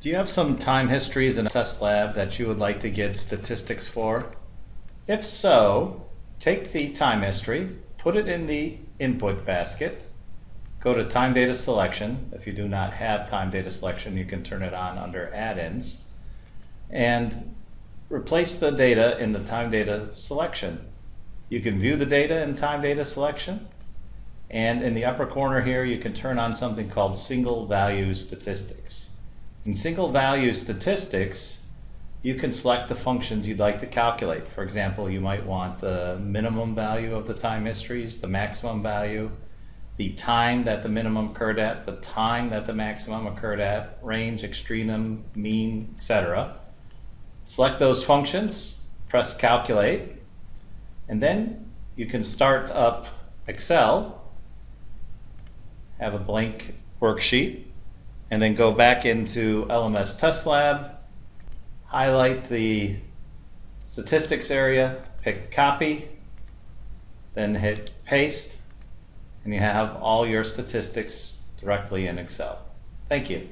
Do you have some time histories in a test lab that you would like to get statistics for? If so, take the time history, put it in the input basket, go to time data selection. If you do not have time data selection, you can turn it on under add-ins and replace the data in the time data selection. You can view the data in time data selection and in the upper corner here you can turn on something called single value statistics. In single value statistics, you can select the functions you'd like to calculate. For example, you might want the minimum value of the time histories, the maximum value, the time that the minimum occurred at, the time that the maximum occurred at, range, extremum, mean, etc. Select those functions, press calculate, and then you can start up Excel, have a blank worksheet, and then go back into LMS Test Lab, highlight the statistics area, pick copy, then hit paste, and you have all your statistics directly in Excel. Thank you.